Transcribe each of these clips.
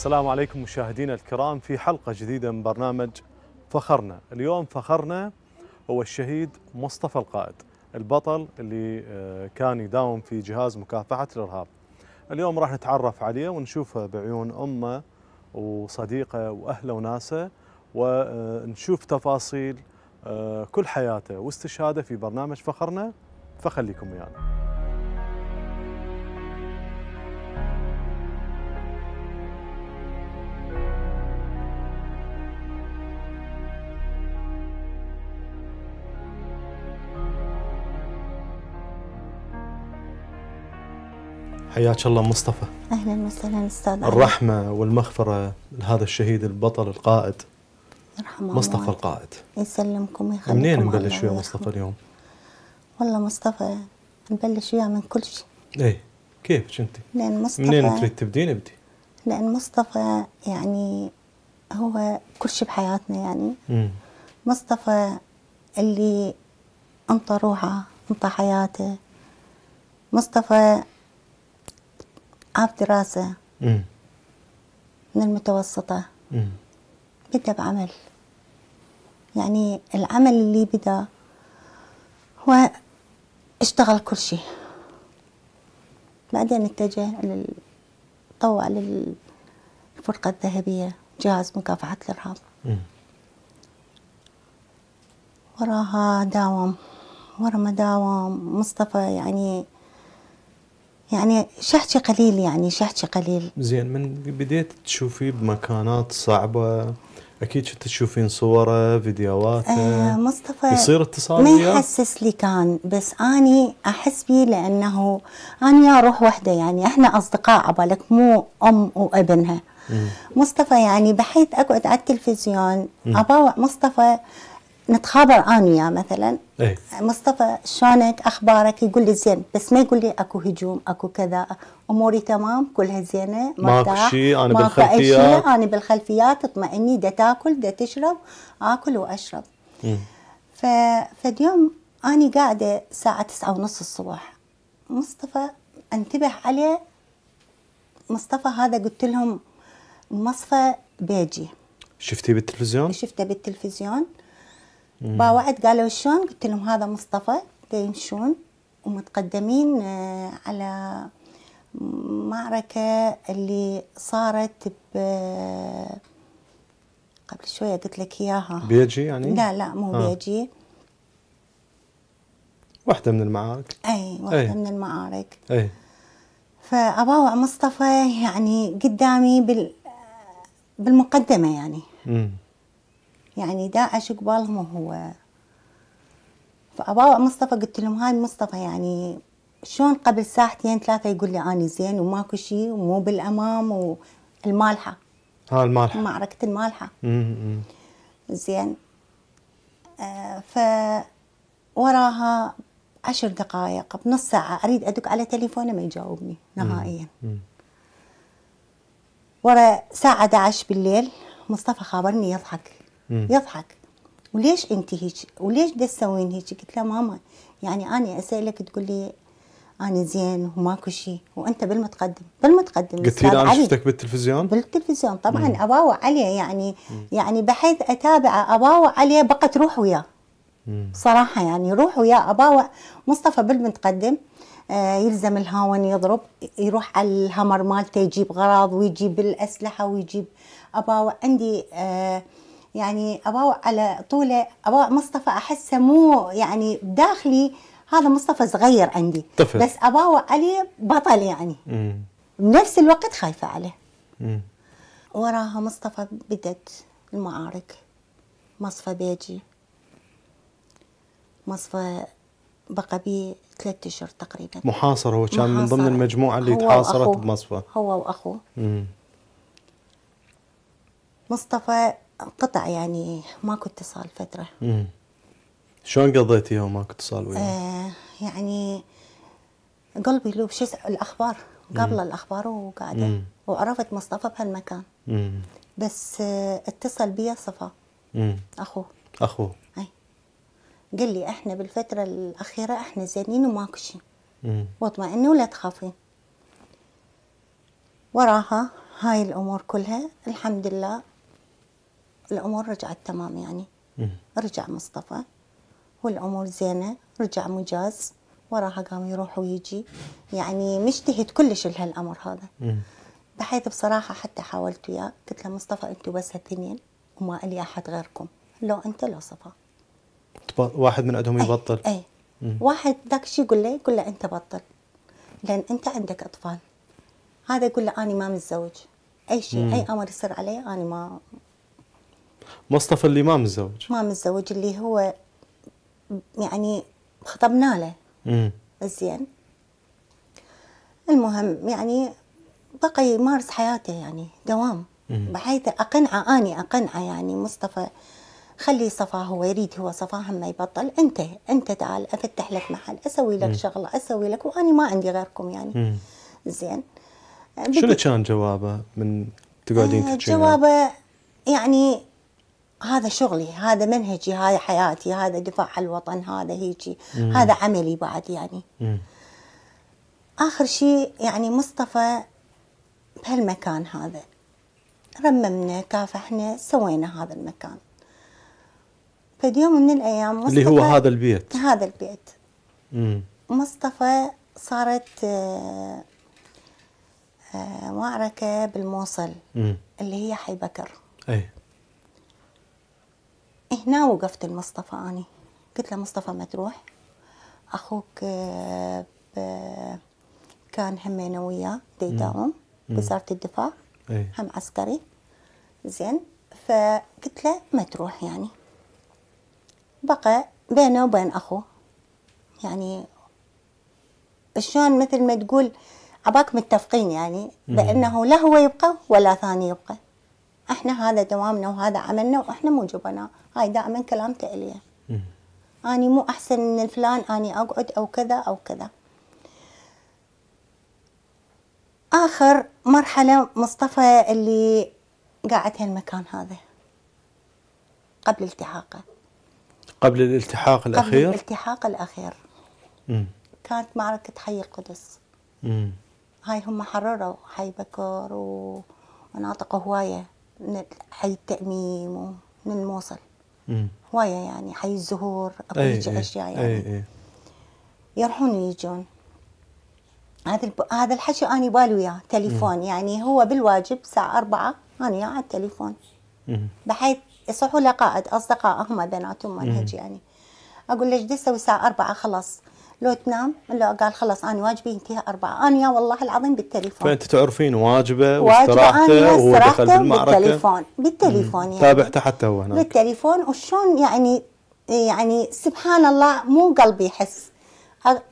السلام عليكم مشاهدينا الكرام في حلقة جديدة من برنامج فخرنا. اليوم فخرنا هو الشهيد مصطفى القائد البطل اللي آه، كان يداوم في جهاز مكافحة الإرهاب. اليوم راح نتعرف عليه ونشوفه بعيون أمه وصديقه وأهله وناسه ونشوف تفاصيل آه، كل حياته واستشهاده في برنامج فخرنا. فخليكم ويانا. حياك الله مصطفى أهلا وسهلا أستاذ علي. الرحمة والمغفرة لهذا الشهيد البطل القائد يرحمه مصطفى الله. القائد يسلمكم ويخليكم منين نبلش ويا. مصطفى اليوم؟ والله مصطفى نبلش وياه من كل شيء إيه كيفك أنت؟ لأن مصطفى منين تريد تبدين ابدي؟ لأن مصطفى يعني هو كل شيء بحياتنا يعني امم مصطفى اللي أنطى روحه أنطى حياته مصطفى عاب دراسة. من المتوسطة. بدأ بعمل. يعني العمل اللي بدأ هو اشتغل كل شيء. بعدين اتجه لل طوع للفرقة الذهبية جهاز مكافحة الإرهاب. وراها داوم ورا ما داوم مصطفى يعني يعني شحكي قليل يعني شحكي قليل زين من بديت تشوفيه بمكانات صعبة أكيد كنت تشوفين صورة فيديوهاته آه مصطفى يصير اتصال ما؟ يحسس لي كان بس أني أحس بيه لأنه أني يا روح وحدة يعني إحنا أصدقاء عبالك مو أم وابنها مم. مصطفى يعني بحيث أقعد على التلفزيون. اباوع مصطفى نتخابر أنا وياه مثلا. إيه. مصطفى شلونك؟ أخبارك؟ يقول لي زين بس ما يقول لي أكو هجوم أكو كذا. أموري تمام؟ كلها زينة ماكو مرتاح شي، أنا ماكو أي شي، بالخلفيات. أنا بالخلفيات. اطمئني دا تاكل دا تشرب آكل وأشرب. مم. ف... فاليوم أني قاعدة الساعة تسعة ونص الصبح. مصطفى انتبه عليه. مصطفى هذا قلت لهم مصفى بيجي. شفتيه بالتلفزيون؟ شفته بالتلفزيون. باوعت قالوا شلون؟ قلت لهم هذا مصطفى يمشون ومتقدمين آه، على معركة اللي صارت ب قبل شوية قلت لك إياها. بيجي يعني؟ لا لا مو آه. بيجي. واحدة من المعارك. أي واحدة أي. من المعارك. إيه فأباوع مصطفى يعني قدامي بال بالمقدمة يعني. يعني داعش قبالهم وهو فأباوع مصطفى قلت لهم هاي مصطفى يعني شلون قبل ساعتين ثلاثة يقول لي أنا زين وماكو شيء ومو بالأمام والمالحة ها المالحة. معركة المالحة. زين. آه ف وراها عشر دقائق بنص ساعة. أريد أدق على تليفونه ما يجاوبني نهائيا. مم. ورا ساعة 11 بالليل مصطفى خابرني يضحك. يضحك. وليش أنت هيك؟ وليش دا تسوين هيك؟ قلت له ماما يعني أنا أسألك تقول لي أنا زين وماكو شيء وأنت بالمتقدم بالمتقدم قلت لي أنا. شفتك بالتلفزيون؟ بالتلفزيون طبعا أباوع عليه يعني يعني بحيث أتابع أباوع عليه بقت روح وياه. مم. صراحة يعني روح ويا أباوع مصطفى بالمتقدم آه، يلزم الهاون يضرب يروح على الهمر مالته يجيب غراض ويجيب الأسلحة ويجيب أباوع عندي آه، يعني أباوع على طوله أباوع مصطفى أحسه مو يعني داخلي هذا مصطفى صغير عندي طفل. بس أباوع عليه بطل يعني مم. بنفس الوقت خايفة عليه مم. وراها مصطفى بدت المعارك مصفى بيجي مصفى بقى بيه ثلاثة أشهر تقريبا محاصر هو كان من ضمن محاصرة. المجموعة اللي تحاصرت. بمصفى هو وأخوه. مصطفى انقطع يعني ماكو اتصال فترة. مم. شلون قضيتي يوم ماكو اتصال وياه؟ آه يعني قلبي لوب شو الأخبار. قبل الأخبار وقاعدة. مم. وعرفت مصطفى بهالمكان. مم. بس آه اتصل بي صفا. مم. أخوه. أخوه. أي. قال لي إحنا بالفترة الأخيرة إحنا زينين وماكو شيء مم. واطمئني ولا تخافين. وراها هاي الأمور كلها الحمد لله. الأمور رجعت تمام يعني. رجع مصطفى. والامور زينة رجع مجاز. وراها قام يروح ويجي. يعني مجتهد كلش لهالأمر هذا. بحيث بصراحة حتى حاولت وياه. قلت له مصطفى أنتوا بس اثنين وما الي أحد غيركم. لو أنت لو صفا. واحد من عندهم يبطل. اي, أي. واحد ذاك شي يقول له يقول له أنت بطل. لأن أنت عندك أطفال. هذا يقول له اني ما متزوج. أي شيء أي أمر يصير علي أنا ما مصطفى اللي ما متزوج. ما متزوج اللي هو يعني خطبنا له. مم. زين. المهم يعني بقى يمارس حياته يعني دوام. بحيث أقنعه أني أقنعه يعني مصطفى خلي صفا هو يريد هو صفا هم ما يبطل. أنت أنت تعال أفتح لك محل أسوي لك شغلة أسوي لك وأني ما عندي غيركم يعني. مم. زين. شنو كان جوابه من تقعدين آه، جوابه يعني هذا شغلي هذا منهجي هاي حياتي هذا دفاع عن الوطن هذا هيجي هذا عملي بعد يعني. مم. آخر شيء يعني مصطفى بهالمكان هذا. رممنا كافحنا سوينا هذا المكان. فدي يوم من الأيام اللي هو مصطفى- هذا البيت. هذا البيت. مم. مصطفى صارت آه، آه، معركة بالموصل مم. اللي هي حي بكر. أي. هنا وقفت المصطفى أني. قلت له مصطفى ما تروح. أخوك آه، كان همينه وياه دا يداوم بوزارة الدفاع. اي هم عسكري. زين. فقلت له ما تروح يعني. بقى بينه وبين أخوه. يعني شلون مثل ما تقول عباك متفقين يعني. بأنه لا هو يبقى ولا ثاني يبقى. إحنا هذا دوامنا وهذا عملنا وإحنا مو جبناء هاي دائما كلامته الي مم. أني مو أحسن من الفلان أني أقعد أو كذا أو كذا آخر مرحلة مصطفى اللي قاعد هالمكان هذا قبل التحاقه قبل الالتحاق قبل الأخير الالتحاق الأخير مم. كانت معركة حي القدس مم. هاي هم حرروا حي بكر ومناطق هواية من حي التأميم ومن الموصل. هواية يعني حي الزهور اكو هيجي أي اشياء يعني. أي. اي يروحون ويجون. هذا. هذا الحكي اني بالي وياه تليفون. يعني هو بالواجب الساعة أربعة أنا وياه على التليفون. مم. بحيث يصحوا له قائد أصدقاء هم بيناتهم منهج يعني. أقول له إيش تسوي الساعة أربعة؟ خلاص. لو تنام لو قال خلاص أنا واجبي ينتهي أربعة. أنا يا والله العظيم بالتليفون. فأنت تعرفين واجبة واستراحته أنا وهو دخل استراحته بالمعركة. بالتليفون بالتليفون يعني. تابعته حتى هو هناك. بالتليفون وشون يعني يعني سبحان الله مو قلبي يحس.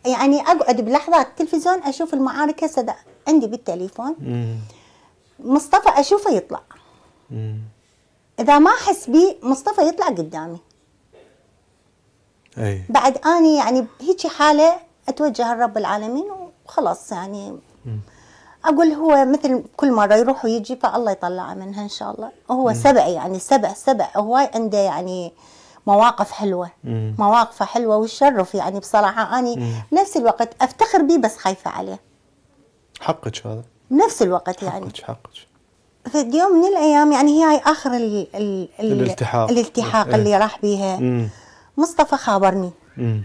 يعني أقعد بلحظات التلفزيون أشوف المعارك هسه دا- عندي بالتليفون. مم. مصطفى أشوفه يطلع. مم. إذا ما أحس بيه مصطفى يطلع قدامي. أي. بعد أني يعني بهيك حالة أتوجه لرب العالمين وخلاص يعني أقول هو مثل كل مرة يروح ويجي فالله يطلعه منها إن شاء الله. هو سبع يعني سبع سبع هواي عنده يعني مواقف حلوة. مم. مواقفه حلوة ويشرف يعني بصراحة أني بنفس الوقت أفتخر بيه بس خايفة عليه. حقك هذا؟ بنفس الوقت يعني. حقك حقك في يوم من الأيام يعني هي هاي آخر ال ال ال الالتحاق. الالتحاق إيه. اللي راح بيها. مصطفى خابرني مم.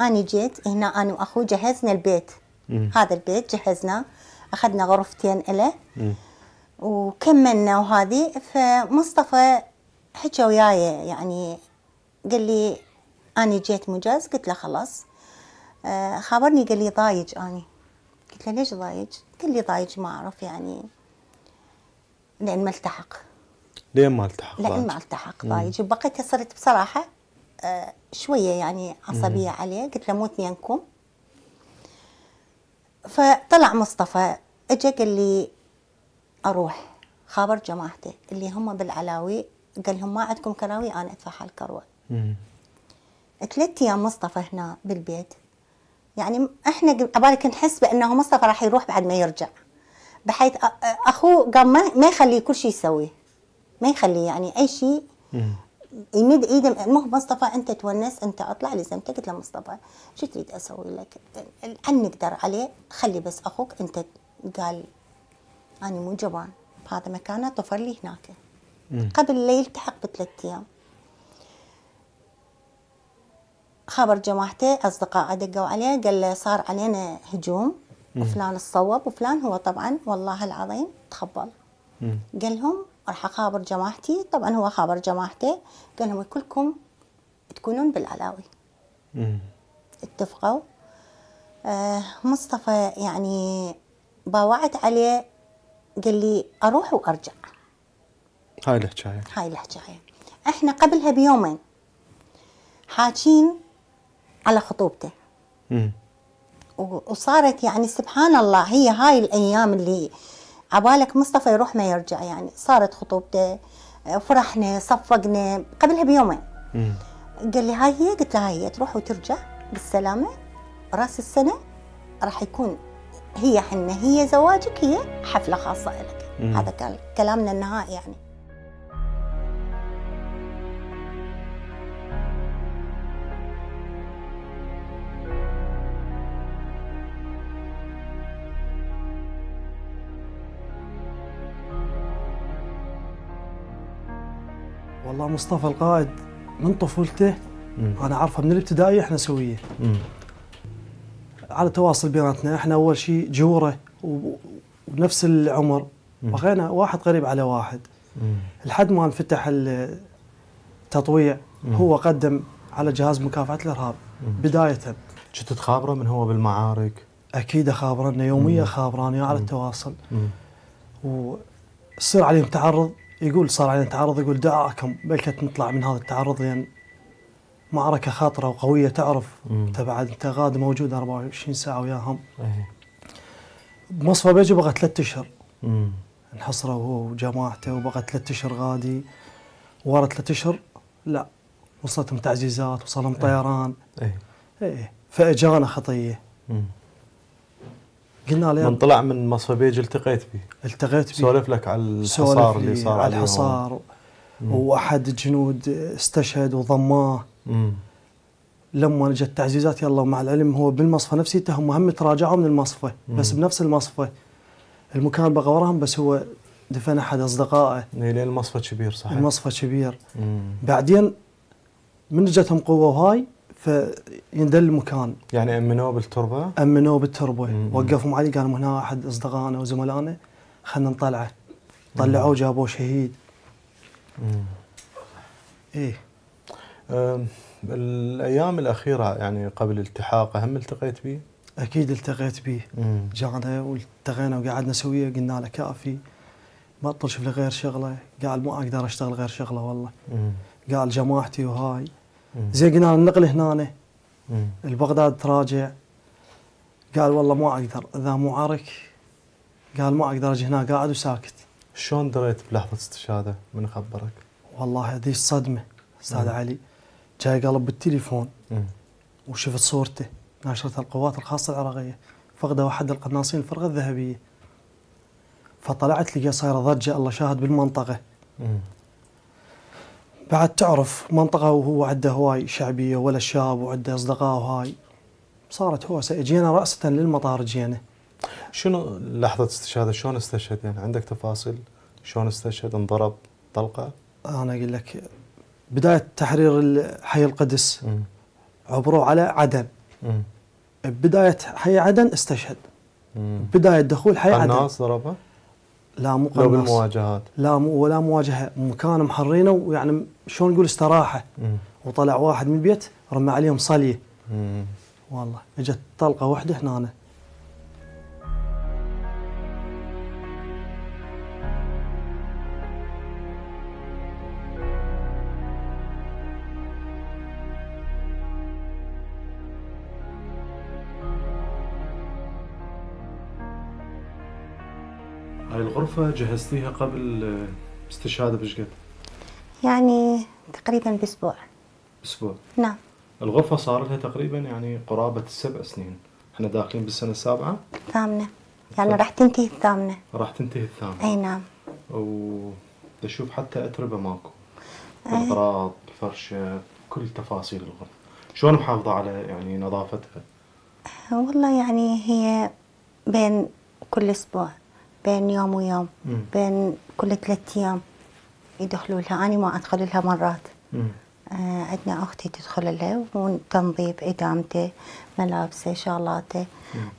أنا جيت هنا أنا وأخوي جهزنا البيت. مم. هذا البيت جهزناه أخذنا غرفتين إله. مم. وكملنا وهذه. فمصطفى حكى وياي يعني قال لي أنا جيت مجاز. قلت له خلاص. آه، خابرني قال لي ضايج أنا. قلت له ليش ضايج؟ قال لي ضايج ما أعرف يعني. لأن ما التحق. لين ما التحق لأن. ما التحق ضايج. وبقيت صرت بصراحة آه، شوية يعني عصبية عليه. قلت له مو اثنينكم فطلع مصطفى اجى قال لي أروح. خابر جماعته اللي هم بالعلاوي قال لهم ما عندكم كراوي أنا أدفع الكروه مم. ثلاث أيام مصطفى هنا بالبيت؟ يعني إحنا عبالك نحس بأنه مصطفى راح يروح بعد ما يرجع. بحيث أخوه قام ما يخليه كل شيء يسويه ما يخليه يعني أي شيء. يمد ايده المهم مصطفى أنت تونس أنت أطلع لزمتك قلت له مصطفى. شو تريد أسوي لك؟ ان نقدر عليه. خلي بس أخوك أنت قال أنا مو جبان بهذا مكانه طفر لي هناك. قبل لا يلتحق بثلاث أيام. خبر جماعته أصدقائه دقوا عليه قال له صار علينا هجوم. وفلان الصوب وفلان هو طبعا والله العظيم تخبل. قال لهم راح أخابر جماعتي. طبعا هو خابر جماعته. قال لهم كلكم تكونون بالعلاوي. اتفقوا. آه مصطفى يعني باوعت عليه. قال لي أروح وأرجع. هاي الحكاية هاي. الحكاية إحنا قبلها بيومين حاكين على خطوبته. مم. وصارت يعني سبحان الله هي هاي الأيام اللي عبالك مصطفى يروح ما يرجع يعني صارت خطوبته فرحنا صفقنا قبلها بيومين. قال لي هاي هي؟ قلت له هاي هي تروح وترجع بالسلامة. راس السنة راح يكون هي حنا هي زواجك هي حفلة خاصة لك. هذا كان كلامنا النهائي يعني. والله مصطفى القائد من طفولته مم. أنا اعرفه من الابتدائيه إحنا سويه مم. على تواصل بيناتنا إحنا أول شيء جوره ونفس العمر بقينا واحد قريب على واحد مم. لحد ما انفتح التطويع مم. هو قدم على جهاز مكافحة الإرهاب مم. بداية كنت تخابره من هو بالمعارك أكيد اخابرنا يوميا مم. خابراني على. التواصل مم. ويصير عليهم تعرض يقول صار علينا تعرض يقول دعاكم بلكت نطلع من هذا التعرض لأن معركة خطره وقوية تعرف مم. انت بعد أنت غاد موجود 24 ساعة وياهم إيه. بمصفى بيجي بقى ثلاث أشهر مم. انحصروا هو وجماعته وبقى ثلاث أشهر غادي ورا ثلاث أشهر لا وصلتهم تعزيزات وصلهم طيران إيه. إيه فاجانا خطيه مم. قلنا له من طلع من مصفى بيج التقيت به التقيت به سولف لك على الحصار اللي لي صار على. الحصار. وأحد الجنود استشهد وضماه مم. لما اجت التعزيزات يلا مع العلم هو بالمصفى نفسيته هم هم تراجعوا من المصفى بس. بنفس المصفى المكان بقى وراهم بس هو دفن أحد أصدقائه لين المصفى كبير صحيح المصفى كبير. بعدين من جتهم قوة وهاي فيندل المكان يعني أمنوه بالتربة أمنوه بالتربة مم. وقفوا علي قالوا هنا أحد أصدقائنا وزملائنا خلينا نطلعه طلعوه جابوه شهيد مم. إيه الأيام الأخيرة يعني قبل التحاقه هم التقيت به؟ أكيد التقيت به. جانا والتقينا وقعدنا سويه قلنا له كافي ما تطل شوف لي غير شغله قال ما أقدر أشتغل غير شغله والله مم. قال جماعتي وهاي. زي قلنا النقل هنا. البغداد تراجع. قال والله ما أقدر إذا مو عارك. قال ما أقدر أجي هنا قاعد وساكت. شلون دريت بلحظة استشهادة؟ من خبرك؟ والله هذه الصدمة أستاذ. علي. جاي قلب بالتليفون مم. وشفت صورته ناشرة القوات الخاصة العراقية. فقده أحد القناصين الفرقة الذهبية. فطلعت لقى صايرة ضجة الله شاهد بالمنطقة. مم. بعد تعرف منطقة وهو عنده هواي شعبية ولا شاب وعنده أصدقاء وهاي صارت هوسة اجينا رأسة للمطار جينا شنو لحظة استشهاده شلون استشهد يعني عندك تفاصيل شلون استشهد انضرب طلقة؟ أنا أقول لك بداية تحرير حي القدس. عبروا على عدن. بداية حي عدن استشهد. بداية دخول حي عدن قناص ضربه؟ لا مو لو قناص. بالمواجهات. لا مو ولا مواجهة. مكان محرينه ويعني شلون نقول استراحة. مم. وطلع واحد من البيت رمى عليهم صلية. والله اجت طلقة واحدة هنا الغرفة جهزتيها قبل استشهاده بش قد؟ يعني تقريبا بأسبوع. أسبوع نعم. الغرفة صار لها تقريبا يعني قرابة السبع سنين. إحنا داخلين بالسنة السابعة؟ ثامنة. يعني راح تنتهي الثامنة. راح تنتهي الثامنة. أي نعم. وتشوف حتى أتربة ماكو. الأغراض الفرشة كل تفاصيل الغرفة. شلون محافظة على يعني نظافتها؟ والله يعني هي بين كل أسبوع. بين يوم ويوم مم. بين كل ثلاثة أيام يدخلوا لها. أنا ما أدخل لها مرات. مم. آه عندنا أختي تدخل لها وتنظيف إدامته ملابسه شغلاته.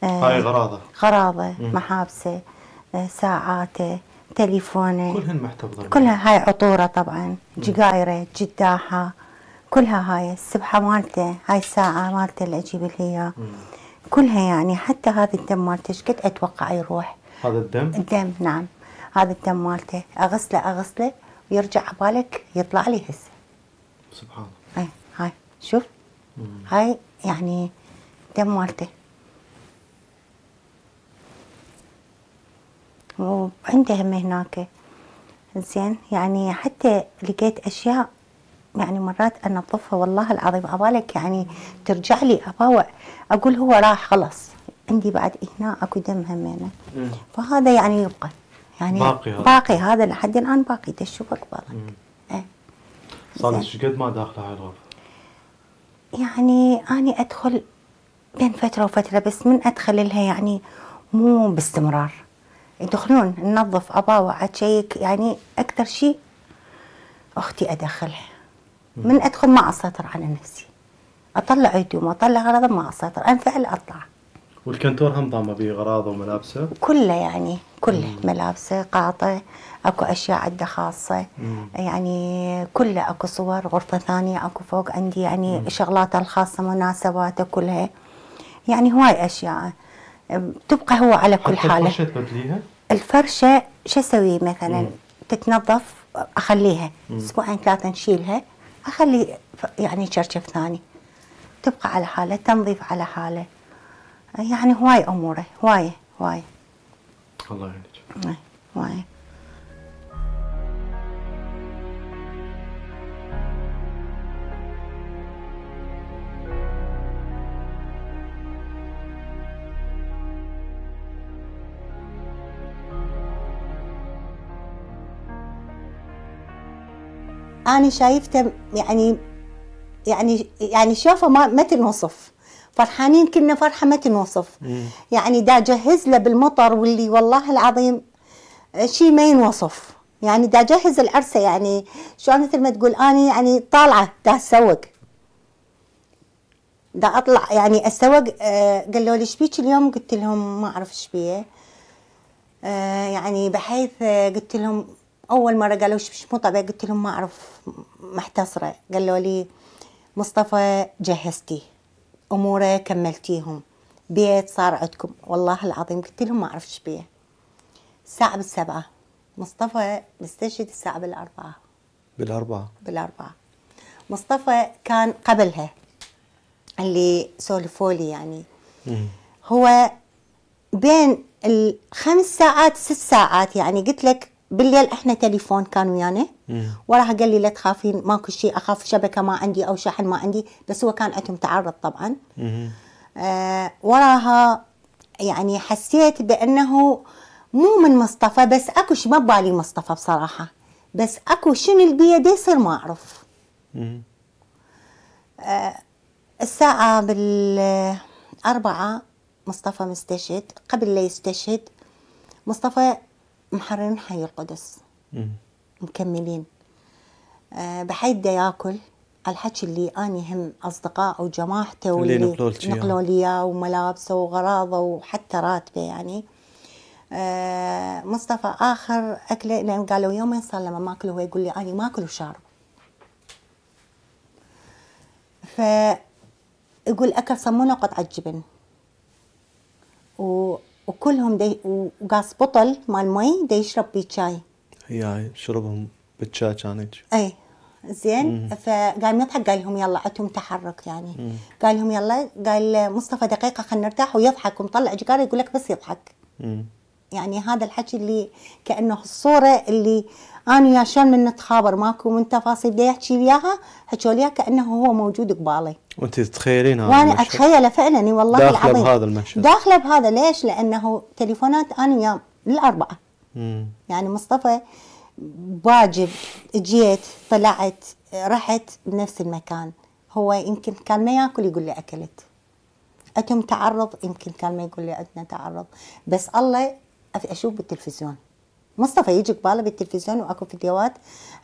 آه هاي غراضة. غراضة محابسه آه ساعاته تليفونه. كلهن محتفظة. كلها هاي عطورة طبعا. جقايرة جداحة كلها هاي. السبحة مالته هاي الساعة مالته اللي أجيب لها إياه كلها يعني حتى هذا الدم مالته قد أتوقع يروح. هذا الدم؟ الدم نعم. هذا الدم مالته. أغسله أغسله ويرجع عبالك يطلع لي هسه. سبحان الله. هاي هاي. شوف. هاي يعني دم مالته. وعنده هم هناك. زين يعني حتى لقيت أشياء يعني مرات انظفها والله العظيم أبالك يعني ترجع لي أباوع. أقول هو راح خلاص. عندي بعد هنا أكو دم همينة. فهذا يعني يبقى. يعني باقي هذا. باقي هذا لحد الآن باقي. تشوفك بالك إيه. صار. إيش قد ما داخله هاي الغرفة؟ يعني أنا أدخل بين فترة وفترة بس من أدخل لها يعني مو باستمرار. يدخلون ننظف أباوع أشيك يعني أكثر شيء أختي أدخلها. من أدخل ما أسيطر على نفسي. أطلع هدوم أطلع غراض ما أسيطر. أنفعل أطلع. والكنتور هم ضامة به غراضه وملابسه. كله يعني كله. ملابسه قاطع أكو أشياء عنده خاصة. يعني كله أكو صور غرفة ثانية أكو فوق عندي يعني شغلاته الخاصة مناسباته كلها. يعني هواي أشياء. تبقى هو على كل حالة. الفرشة تبدليها؟ الفرشة شو أسوي مثلا؟ تتنظف أخليها. أسبوعين ثلاثة نشيلها أخلي يعني شرشف ثاني. تبقى على حالة تنظيف على حالة. يعني هواي اموره هواي هواي. الله يعينك. هواي هواي. أنا شايفته يعني يعني يعني شوفه ما ما تنوصف فرحانين كنا فرحة ما تنوصف. يعني دا جهز له بالمطر واللي والله العظيم شيء ما ينوصف. يعني دا جهز العرسة يعني شلون مثل ما تقول أنا يعني طالعة دا أسوق دا أطلع يعني أسوق آه قالوا لي إيش بيك اليوم؟ قلت لهم ما أعرف إيش بيه آه يعني بحيث آه قلت لهم أول مرة قالوا إيش مو طبيعي. قلت لهم ما أعرف محتصره قالوا لي مصطفى جهزتي. اموره كملتيهم. بيت صار عندكم. والله العظيم قلت لهم ما أعرف إيش بيه. الساعة بالسبعة. مصطفى مستشهد الساعة بالأربعة. بالأربعة؟ بالأربعة. مصطفى كان قبلها. اللي سولفوا لي يعني. هو بين الخمس ساعات ست ساعات يعني قلت لك بالليل إحنا تليفون كان ويانا. وراها قال لي لا تخافين ماكو شيء أخاف شبكة ما عندي أو شحن ما عندي بس هو كان عندهم تعرض طبعا. آه وراها يعني حسيت بأنه مو من مصطفى بس أكو شيء ما ببالي مصطفى بصراحة. بس أكو شنو اللي بيده يصير ما أعرف. الساعة بالأربعة مصطفى مستشهد. قبل لا يستشهد مصطفى محررين حي القدس. مكملين. أه بحيث ياكل الحكي اللي أني هم أصدقاء وجماعته اللي واللي نقلوا لي وملابسه وغراضه وحتى راتبه يعني. أه مصطفى آخر اكله لأن قالوا يومين صار لما ما هو يقول لي أني ما أكل وشارب. ف يقول أكل صمونه قطعة جبن. و... وكلهم دي وقاص بطل مال مي دي يشرب بيه شاي. هي شربهم بالشاي كانت اي زين. فقام يضحك قال لهم يلا عندهم تحرك يعني. قال لهم يلا. قال مصطفى دقيقة خلينا نرتاح ويضحك. ومطلع جقار يقول لك بس يضحك. يعني هذا الحكي اللي كأنه الصورة اللي أنا وياه شلون من نتخابر ماكو من تفاصيل دي يحكي لي إياها حكوا لي كأنه هو موجود قبالي وأنت تتخيلين هذا وأنا؟ أتخيله فعلا والله داخلة العظيم بهذا المشهد. داخلة بهذا ليش؟ لأنه تليفونات أنا وياه للاربعه مم. يعني مصطفى واجب جيت طلعت رحت بنفس المكان هو يمكن كان ما ياكل يقول لي أكلت عندهم تعرض يمكن كان ما يقول لي عندنا تعرض بس الله أشوف بالتلفزيون. مصطفى يجي قباله بالتلفزيون وأكو فيديوهات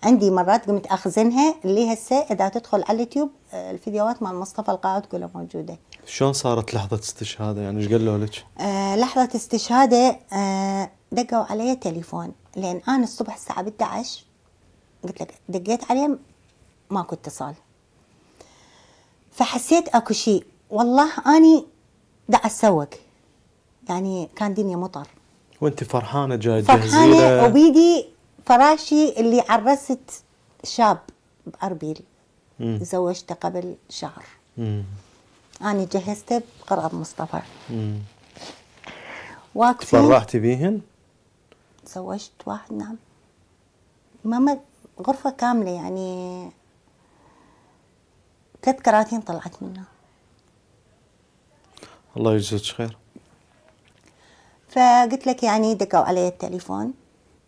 عندي مرات قمت أخزنها اللي هسه إذا تدخل على اليوتيوب آه، الفيديوهات مال مصطفى القائد كلها موجودة. شلون صارت لحظة استشهاده؟ يعني إيش قالوا لك؟ آه لحظة استشهاده آه دقوا علي تليفون. لأن أنا الصبح الساعة 11 قلت لك دقيت عليه ماكو اتصال. فحسيت أكو شيء. والله آني دا اتسوق يعني كان دنيا مطر. وانت فرحانة جاي فرحانة وبيدي فراشي اللي عرست شاب باربيل مم. تزوجته قبل شهر. مم. أنا جهزته بقراب مصطفى. مم. واقفين. تفرحتي بيهن؟ تزوجت واحد نعم. ماما غرفة كاملة يعني. ثلاث كراتين طلعت منها. الله يجزيك خير. فقلت لك يعني دقوا علي التليفون.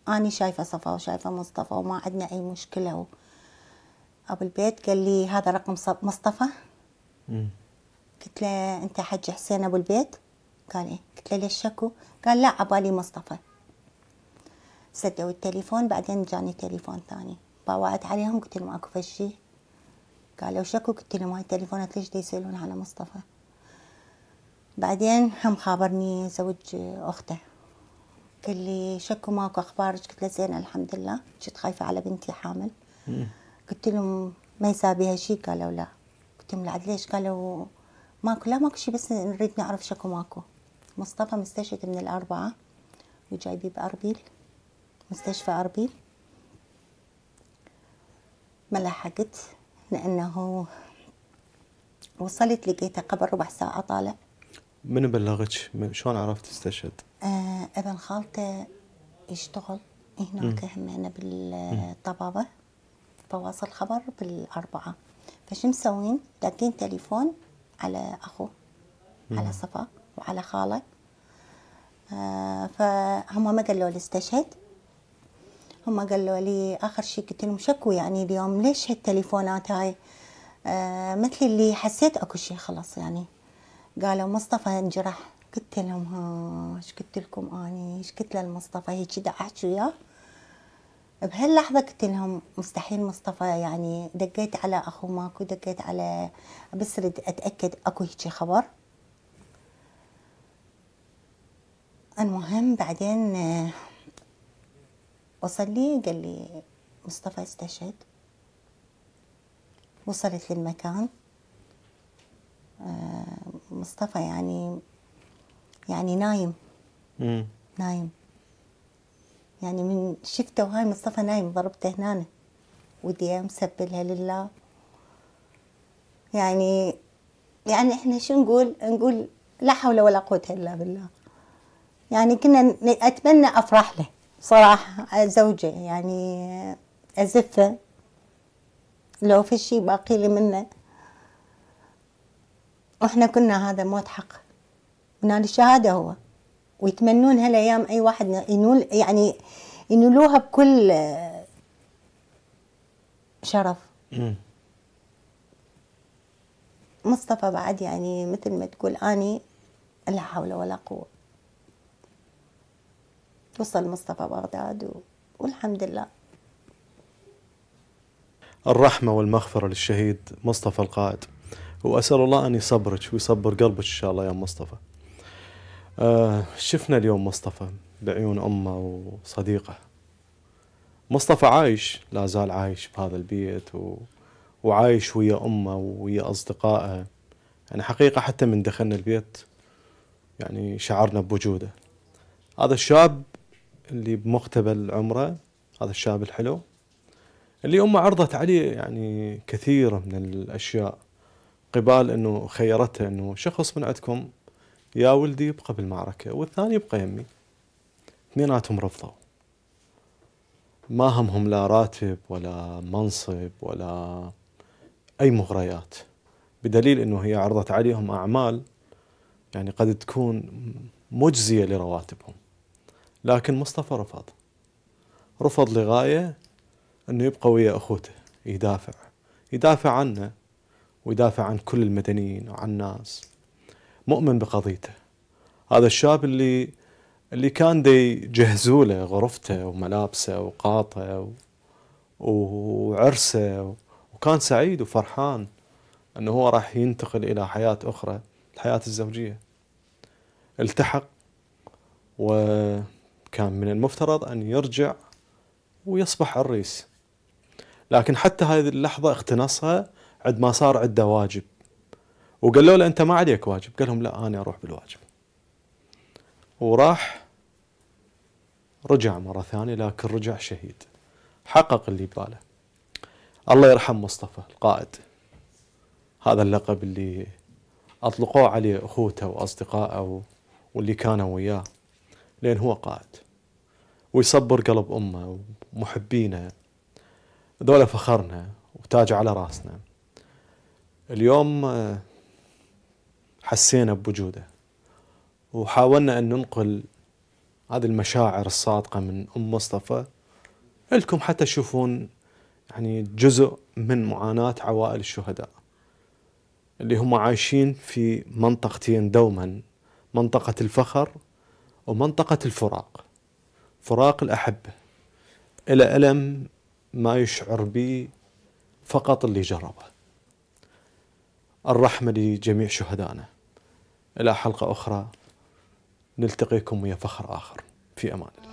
أنا شايفة صفا وشايفة مصطفى وما عندنا أي مشكلة و... أبو البيت. قال لي هذا رقم مصطفى. مم. قلت له أنت حج حسين أبو البيت؟ قال إيه؟ قلت له ليش شكو؟ قال لا عبالي مصطفى. سدوا التليفون بعدين جاني تليفون ثاني. باوعت عليهم قلت لهم أكو فشي. قالوا شكو؟ قلت لهم هاي التليفونات ليش دا يسألون على مصطفى؟ بعدين هم خابرني زوج أخته. قال لي شكو ماكو أخبارك قلت له؟ زين الحمد لله كنت خايفة على بنتي حامل. قلت لهم ما يساوي بها شيء قالوا لا. قلت لهم لعد ليش؟ قالوا ماكو لا ماكو شيء بس نريد نعرف شكو ماكو. مصطفى مستشهد من الأربعة وجايبيه بأربيل. مستشفى أربيل. ما لحقت لأنه وصلت لقيته قبل ربع ساعة طالع. من بلغك؟ من- شلون عرفت استشهد؟ آه ابن خالته يشتغل هناك همينة بالطبابة فواصل خبر بالأربعة. فشو مسوين؟ داقين تليفون على أخوه على صفا وعلى خالة. آه فهم ما قالوا لي استشهد. هم قالوا لي آخر شيء قلت لهم شكو يعني اليوم ليش هالتليفونات هاي؟ آه مثل اللي حسيت أكو شيء خلاص يعني. قالوا مصطفى انجرح قلت لهم ها إيش قلت لكم اني إيش قلت للمصطفى؟ هيك دا وياه. بهاللحظة قلت لهم مستحيل مصطفى يعني دقيت على أخو ماكو دقيت على بس اريد أتأكد أكو هيك خبر. المهم بعدين آه، وصل لي قال لي مصطفى استشهد. وصلت للمكان. مصطفى يعني يعني نايم. مم. نايم. يعني من شفته وهاي مصطفى نايم ضربته هنا ودي مسبلها لله. يعني يعني إحنا شو نقول؟ نقول لا حول ولا قوة إلا بالله. يعني كنا أتمنى أفرح له صراحة زوجة يعني أزفه. لو في شيء باقي لي منه وإحنا كنا هذا موت حق. ونال الشهادة هو. ويتمنون هالأيام أي واحد ينول يعني ينولوها بكل آه، شرف. مصطفى بعد يعني مثل ما تقول آني لا حول ولا قوة. وصل مصطفى بغداد و... والحمد لله. الرحمة والمغفرة للشهيد مصطفى القائد. وأسأل الله أن يصبرك ويصبر قلبك إن شاء الله يا مصطفى. آه شفنا اليوم مصطفى بعيون أمه وصديقه. مصطفى عايش لا زال عايش بهذا البيت و... وعايش ويا أمه ويا أصدقائه. يعني حقيقة حتى من دخلنا البيت يعني شعرنا بوجوده. هذا الشاب اللي بمقتبل عمره هذا الشاب الحلو اللي أمه عرضت عليه يعني كثير من الأشياء. قبال إنه خيرته إنه شخص من عندكم يا ولدي يبقى بالمعركة والثاني يبقى يمي. اثنيناتهم رفضوا. ما همهم لا راتب ولا منصب ولا أي مغريات. بدليل إنه هي عرضت عليهم أعمال يعني قد تكون مجزية لرواتبهم. لكن مصطفى رفض. رفض لغاية إنه يبقى ويا أخوته يدافع. يدافع عنه. ويدافع عن كل المدنيين وعن الناس. مؤمن بقضيته. هذا الشاب اللي اللي كان دي يجهزوا له غرفته وملابسه وقاطه و... وعرسه وكان سعيد وفرحان إنه هو راح ينتقل إلى حياة أخرى الحياة الزوجية. التحق وكان من المفترض أن يرجع ويصبح عريس لكن حتى هذه اللحظة اقتنصها عند ما صار عنده واجب. وقالوا له أنت ما عليك واجب. قال لهم لا أنا أروح بالواجب. وراح رجع مرة ثانية لكن رجع شهيد. حقق اللي بباله الله يرحم مصطفى القائد. هذا اللقب اللي أطلقوه عليه أخوته وأصدقائه واللي كانوا وياه لأن هو قائد. ويصبر قلب أمه ومحبينه. ذولا فخرنا وتاج على رأسنا. اليوم آه، حسينا بوجوده وحاولنا أن ننقل هذه المشاعر الصادقة من أم مصطفى لكم حتى تشوفون يعني جزء من معاناة عوائل الشهداء اللي هم عايشين في منطقتين دوما منطقة الفخر ومنطقة الفراق. فراق الأحبة إلى ألم ما يشعر به فقط اللي جربه. الرحمة لجميع شهدائنا. إلى حلقة أخرى نلتقيكم ويا فخر آخر. في أمان الله.